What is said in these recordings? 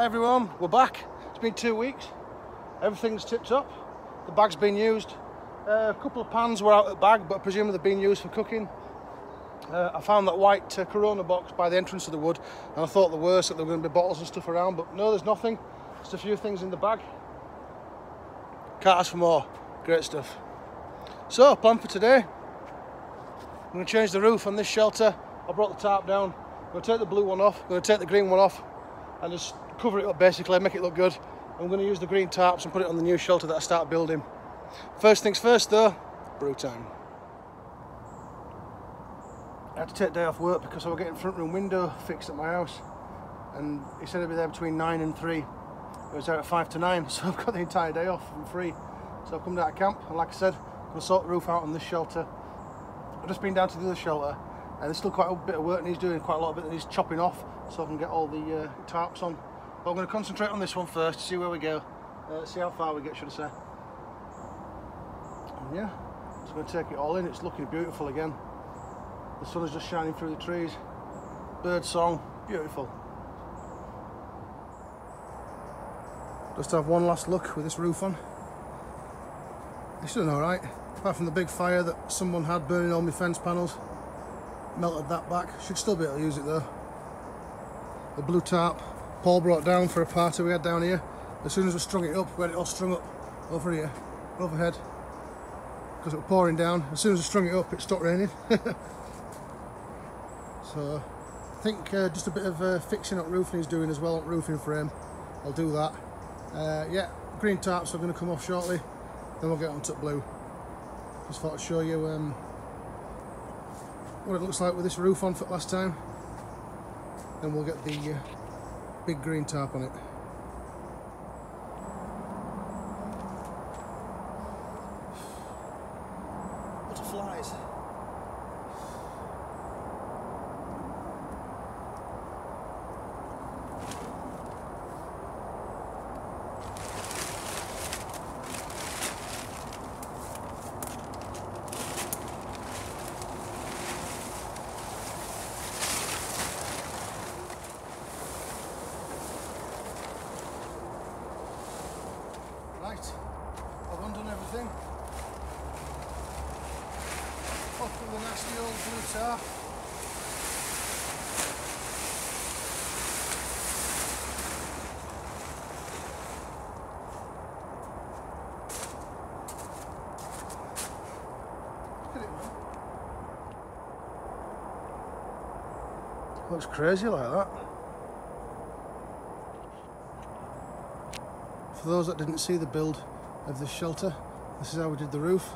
Hi everyone, we're back. It's been two weeks. Everything's tipped up. The bag's been used. Uh, a couple of pans were out of the bag, but presumably they've been used for cooking. Uh, I found that white uh, Corona box by the entrance of the wood, and I thought the worst that there were going to be bottles and stuff around, but no, there's nothing. Just a few things in the bag. Can't ask for more. Great stuff. So, plan for today. I'm going to change the roof on this shelter. I brought the tarp down. I'm going to take the blue one off. I'm going to take the green one off and just cover it up basically, make it look good. I'm going to use the green tarps and put it on the new shelter that I start building. First things first though, brew time. I had to take a day off work because I was getting front room window fixed at my house and he said I'd be there between 9 and 3. It was there at 5 to 9 so I've got the entire day off and free. So I've come down to camp and like I said, I'm going to sort the roof out on this shelter I've just been down to the other shelter and there's still quite a bit of work and he's doing quite a lot of it that he's chopping off so I can get all the uh, tarps on. But I'm going to concentrate on this one first, to see where we go, uh, see how far we get should I say. And yeah, just going to take it all in, it's looking beautiful again. The sun is just shining through the trees, bird song, beautiful. Just have one last look with this roof on. It's doing alright apart from the big fire that someone had burning all my fence panels melted that back should still be able to use it though the blue tarp Paul brought down for a party we had down here. As soon as we strung it up we had it all strung up over here overhead. Because it was pouring down. As soon as we strung it up it stopped raining. So I think uh, just a bit of uh, fixing up roofing he's doing as well roofing frame I'll do that. Uh, yeah green tarps are going to come off shortly. Then we'll get on to blue. Just thought I'd show you um, what it looks like with this roof on for last time. Then we'll get the uh, big green tarp on it. Butterflies. Right, I've undone everything. Off with the nasty old blue tar. Looks crazy like that. For those that didn't see the build of this shelter, this is how we did the roof.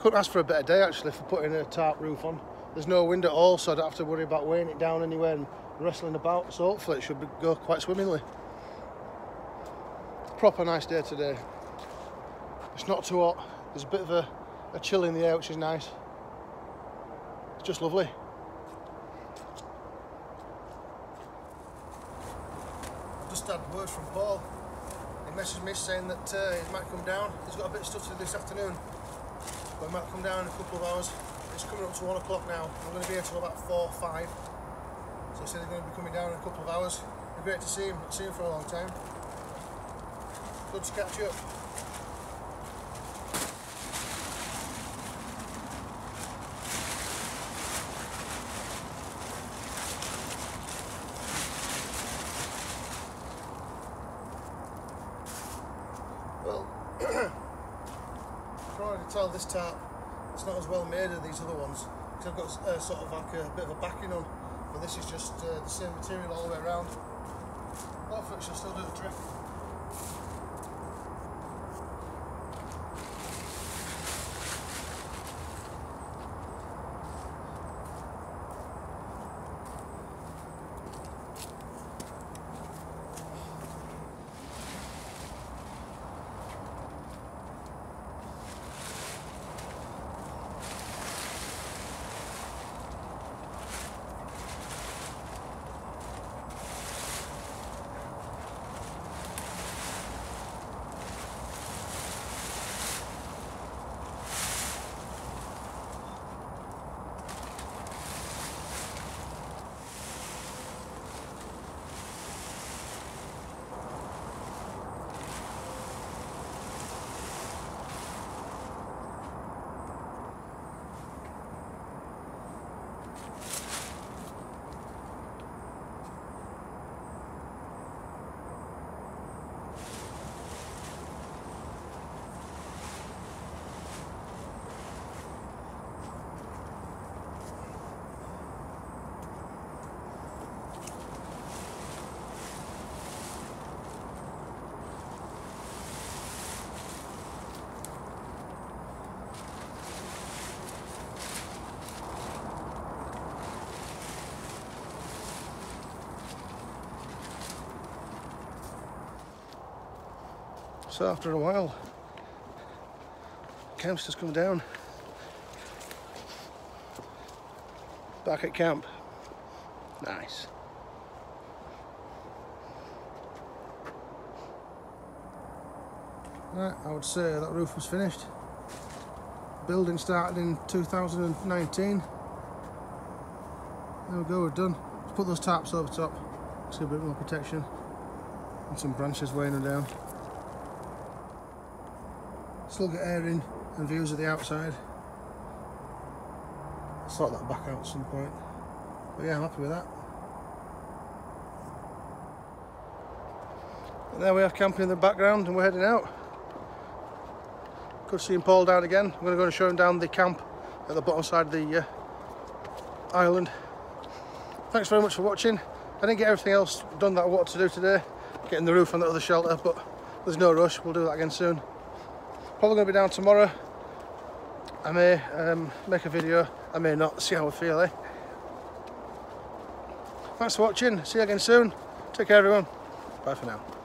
Couldn't ask for a better day actually for putting a tarp roof on. There's no wind at all, so I don't have to worry about weighing it down anywhere and wrestling about. So hopefully it should be, go quite swimmingly. Proper nice day today. It's not too hot. There's a bit of a, a chill in the air, which is nice. It's just lovely. Just had word from Paul. He messaged me saying that uh, he might come down. He's got a bit of stuff to do this afternoon. But he might come down in a couple of hours. It's coming up to one o'clock now. I'm going to be here till about four, five. So he said he's going to be coming down in a couple of hours. It'd be great to see him. Not seen him for a long time. Good to catch up. Well, I can already tell this tarp it's not as well made as these other ones because I've got uh, sort of like a bit of a backing on but this is just uh, the same material all the way around. It should still do the trick So after a while, camp's just come down. Back at camp. Nice. Right, I would say that roof was finished. Building started in 2019. There we go, we're done. Let's put those tarps over top. See a bit more protection. And some branches weighing them down. Still get air in and views of the outside. I'll Sort that back out at some point. But yeah, I'm happy with that. And there we have camping in the background and we're heading out. Good seeing Paul down again. I'm going to go and show him down the camp at the bottom side of the uh, island. Thanks very much for watching. I didn't get everything else done that I wanted to do today, getting the roof on the other shelter, but there's no rush. We'll do that again soon. Probably to be down tomorrow. I may um, make a video, I may not, see how I feel, eh? Thanks for watching. See you again soon. Take care, everyone. Bye for now.